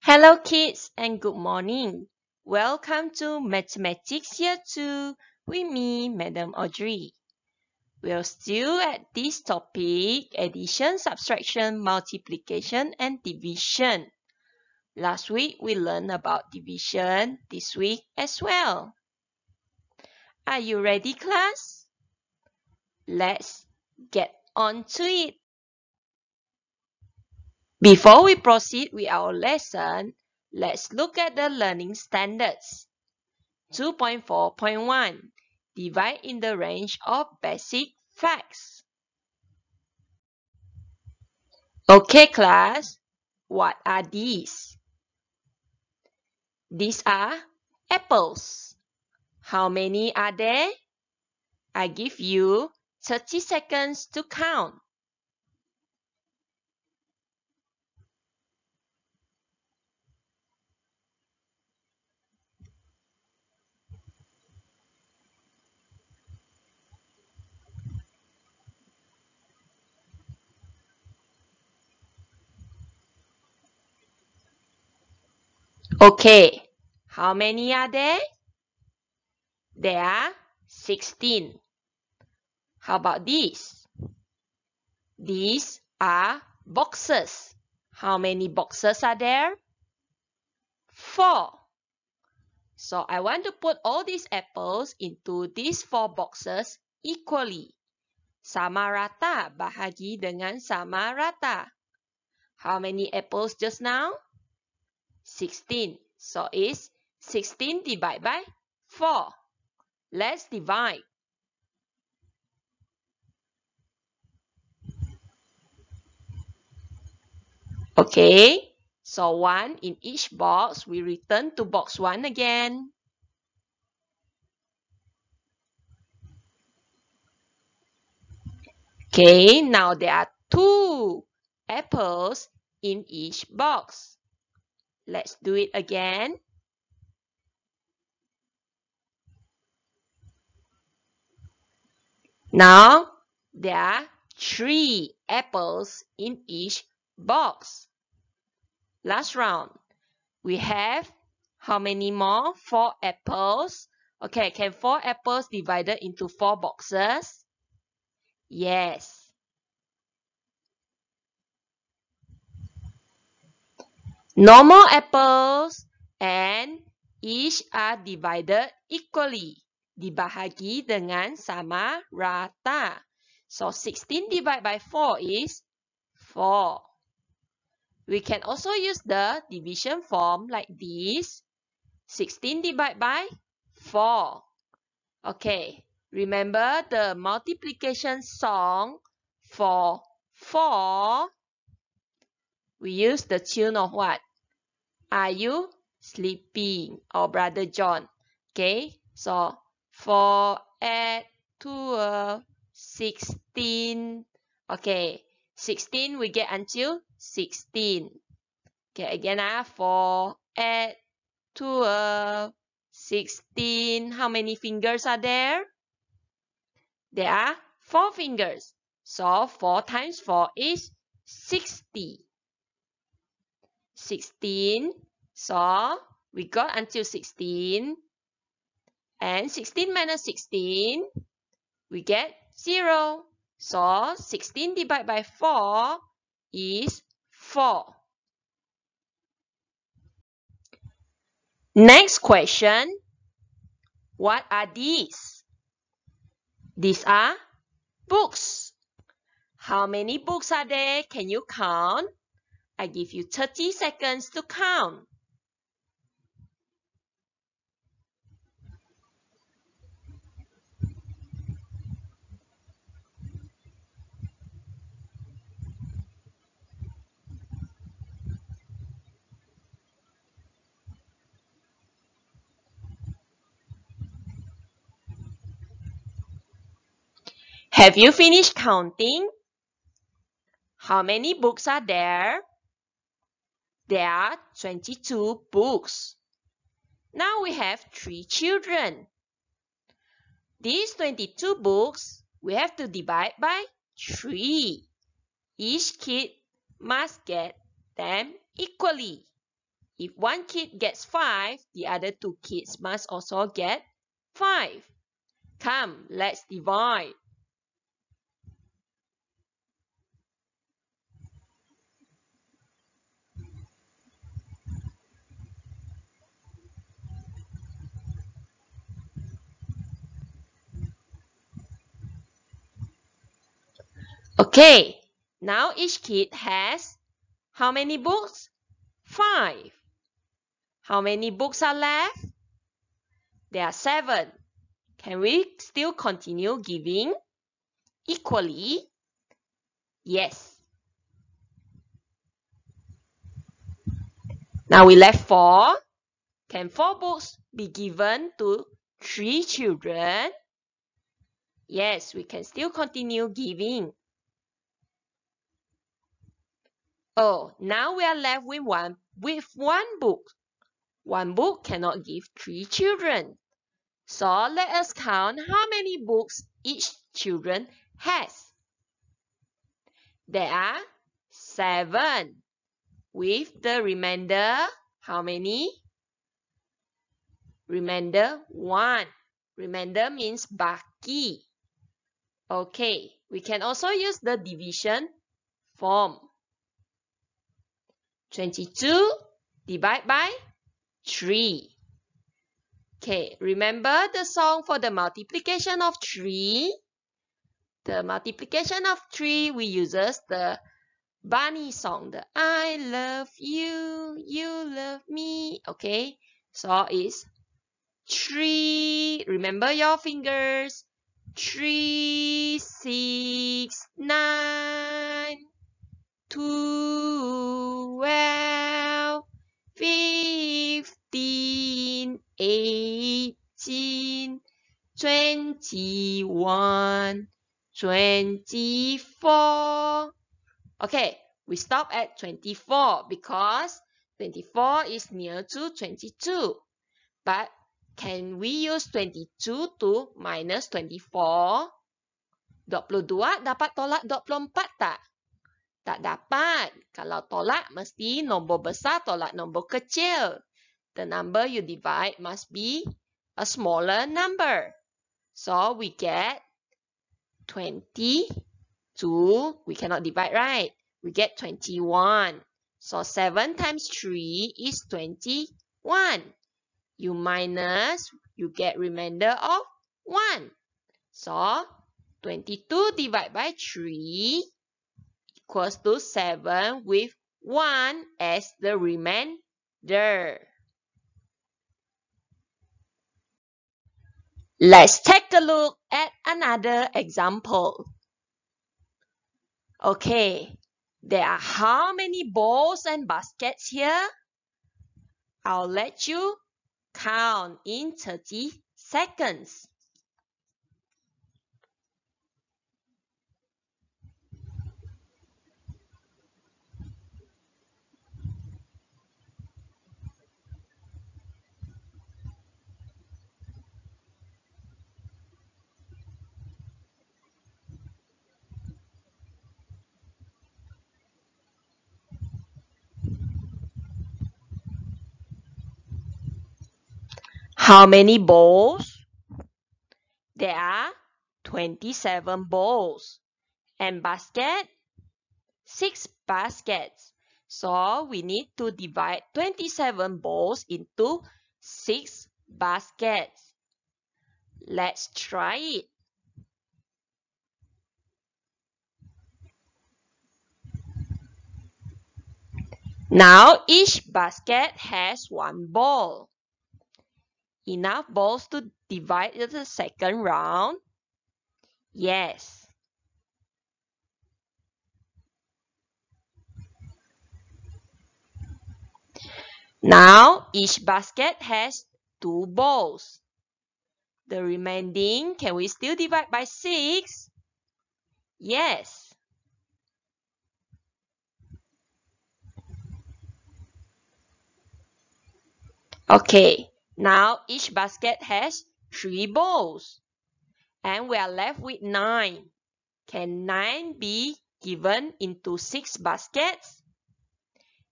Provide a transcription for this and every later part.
Hello kids and good morning. Welcome to Mathematics Year 2 with me, Madam Audrey. We're still at this topic, addition, subtraction, multiplication and division. Last week we learned about division, this week as well. Are you ready class? Let's get on to it. Before we proceed with our lesson, let's look at the learning standards. 2.4.1 Divide in the range of basic facts. Okay class, what are these? These are apples. How many are there? I give you 30 seconds to count. Okay, how many are there? There are 16. How about these? These are boxes. How many boxes are there? Four. So I want to put all these apples into these four boxes equally. Sama rata, bahagi dengan sama rata. How many apples just now? 16. So it's 16 divided by 4. Let's divide. Okay, so 1 in each box. We return to box 1 again. Okay, now there are 2 apples in each box. Let's do it again. Now, there are three apples in each box. Last round. We have how many more? Four apples. Okay, can four apples divided into four boxes? Yes. Normal apples and each are divided equally. Dibahagi dengan sama rata. So 16 divided by 4 is 4. We can also use the division form like this. 16 divided by 4. Okay, remember the multiplication song for 4. We use the tune of what? Are you sleeping? Or oh, Brother John. Okay, so 4 add 12, 16. Okay, 16 we get until 16. Okay, again, ah, 4 add 12, 16. How many fingers are there? There are 4 fingers. So 4 times 4 is 60. 16. So we got until 16. And 16 minus 16, we get 0. So 16 divided by 4 is 4. Next question. What are these? These are books. How many books are there? Can you count? I give you 30 seconds to count. Have you finished counting? How many books are there? There are 22 books. Now we have three children. These 22 books, we have to divide by 3. Each kid must get them equally. If one kid gets 5, the other two kids must also get 5. Come, let's divide. Okay, now each kid has how many books? Five. How many books are left? There are seven. Can we still continue giving equally? Yes. Now we left four. Can four books be given to three children? Yes, we can still continue giving. Oh, now we are left with one with one book. One book cannot give three children. So let us count how many books each children has. There are seven. With the remainder, how many? Remainder one. Remainder means baki. Okay, we can also use the division form. 22 divided by 3. Okay, remember the song for the multiplication of 3? The multiplication of 3, we uses the bunny song, the I love you, you love me. Okay, so it's 3. Remember your fingers. 3, 6, 9, 12, 15, 18, 21, 24. Okay, we stop at 24 because 24 is near to 22. But can we use 22 to minus 24? 22 dapat tolak 24 tak? Tak dapat. Kalau tolak, mesti nombor besar tolak nombor kecil. The number you divide must be a smaller number. So, we get 22. We cannot divide, right? We get 21. So, 7 times 3 is 21. You minus, you get remainder of 1. So, 22 divided by 3 equals to 7 with 1 as the remainder. Let's take a look at another example. Okay, there are how many balls and baskets here? I'll let you count in 30 seconds. How many balls? There are 27 balls. And basket? 6 baskets. So we need to divide 27 balls into 6 baskets. Let's try it. Now each basket has one ball enough balls to divide the second round? Yes. Now, each basket has two balls. The remaining, can we still divide by 6? Yes. Okay, now each basket has three balls. And we are left with nine. Can nine be given into six baskets?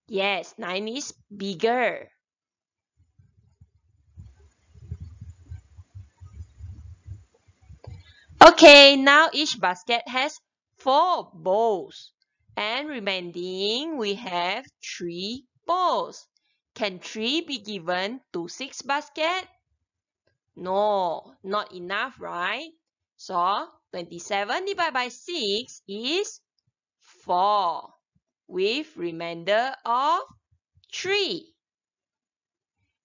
Yes, 9 is bigger. Okay, now each basket has 4 balls. And remaining, we have 3 bowls. Can 3 be given to 6 baskets? No, not enough, right? So, 27 divided by 6 is 4 with remainder of 3.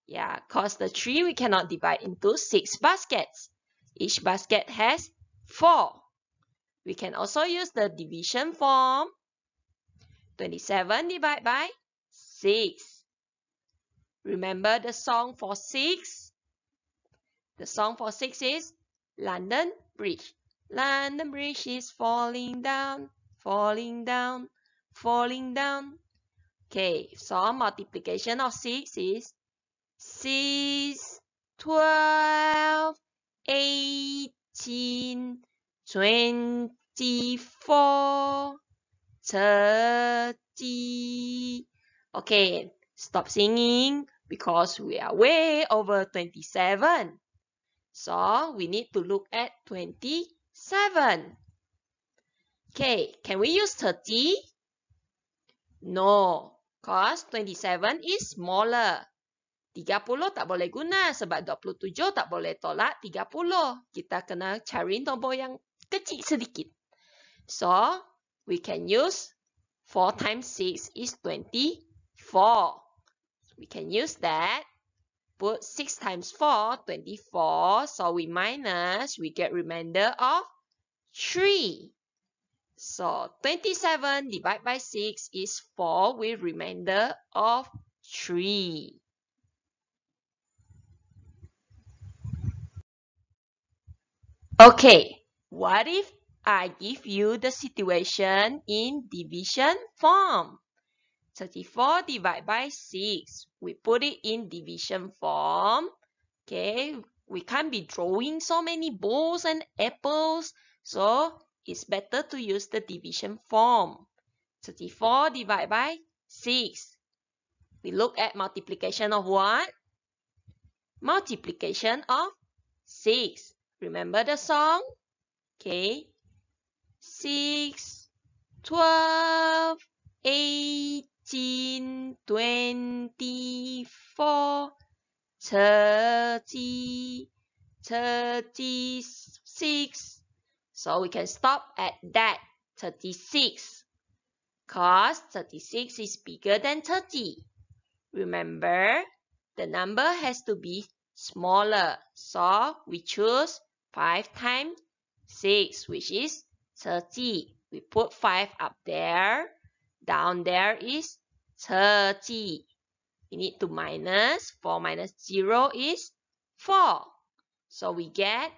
Yeah, cause the 3 we cannot divide into 6 baskets. Each basket has 4. We can also use the division form. 27 divided by 6. Remember the song for 6? The song for 6 is London Bridge. London Bridge is falling down, falling down, falling down. Okay, so multiplication of 6 is 6, 12, 18, 24, 30. Okay, stop singing because we are way over 27. So we need to look at 27. Okay, can we use 30? No, cause 27 is smaller. 30 tak boleh guna sebab 27 tak boleh tolak 30. Kita kena cari nombor yang kecil sedikit. So, we can use 4 times 6 is 24. We can use that. Put 6 times 4, 24. So, we minus, we get remainder of 3. So 27 divided by 6 is 4 with remainder of 3. Okay, what if I give you the situation in division form? 34 divided by 6. We put it in division form. Okay, we can't be drawing so many balls and apples. So it's better to use the division form. 34 divided by 6. We look at multiplication of what? Multiplication of 6. Remember the song? Okay. 6, 12, 18, 24, 30, 36. So we can stop at that 36. Cause 36 is bigger than 30. Remember, the number has to be smaller. So we choose 5 times 6, which is 30. We put 5 up there. Down there is 30. We need to minus. 4 minus 0 is 4. So we get,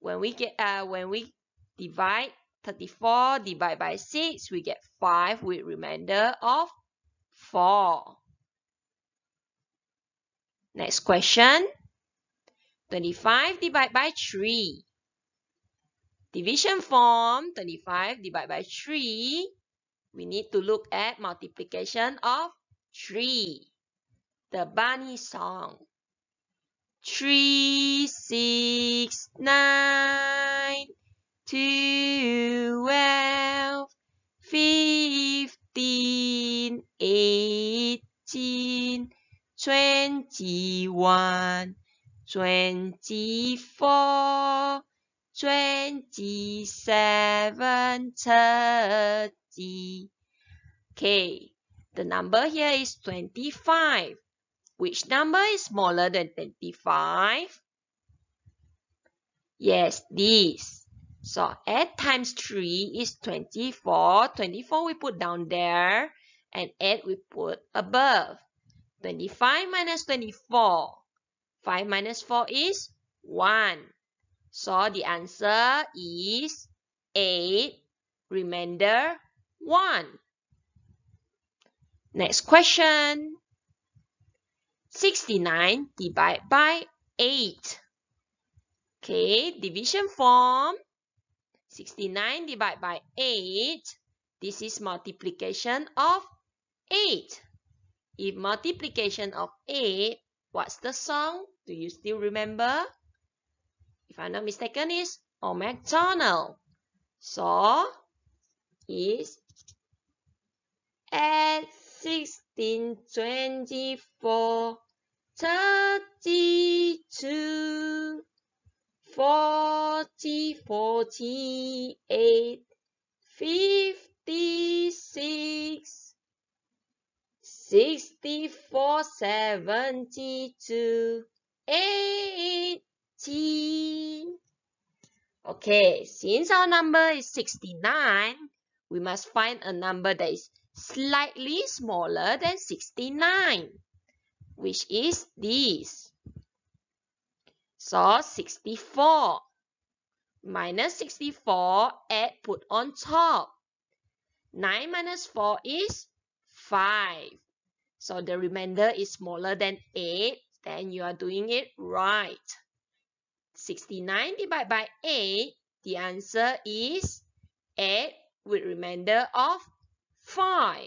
when we get, uh, when we divide 34 divided by 6, we get 5 with remainder of 4. Next question. 25 divided by 3. Division form, 25 divided by 3. We need to look at multiplication of 3. The bunny song. 3, 6, 9, 12, 15, 18, 21, 24, 27, 30. Okay, the number here is 25. Which number is smaller than 25? Yes, this. So 8 times 3 is 24. 24 we put down there. And 8 we put above. 25 minus 24. 5 minus 4 is 1. So the answer is 8. Remainder 1. Next question. 69 divided by 8. Okay, division form. 69 divided by 8. This is multiplication of 8. If multiplication of 8, what's the song? Do you still remember? If I'm not mistaken, is O McDonald. So, is at 16, 24, 32, 40, 48, 56, 64, 72, 80. Okay, since our number is 69, we must find a number that is slightly smaller than 69, which is this. So 64 minus 64 add put on top. 9 minus 4 is 5. So the remainder is smaller than 8. Then you are doing it right. 69 divided by 8. The answer is 8 with remainder of 5.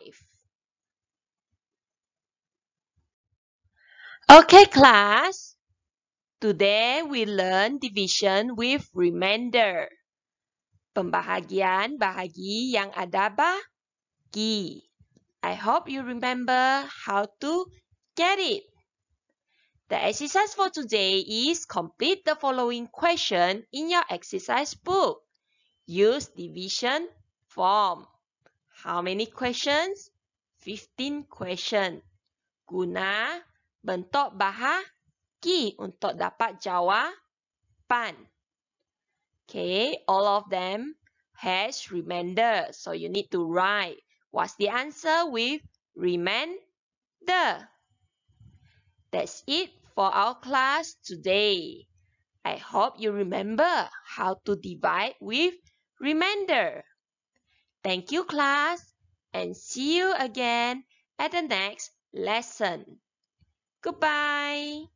Okay class. Today we learn division with remainder. Pembahagian bahagi yang ada baki. I hope you remember how to get it. The exercise for today is complete the following question in your exercise book. Use division form. How many questions? 15 questions. Guna bentuk bahagi untuk dapat jawapan. Okay, all of them has remainder. So you need to write what's the answer with remainder. That's it for our class today. I hope you remember how to divide with remainder. Thank you class and see you again at the next lesson. Goodbye.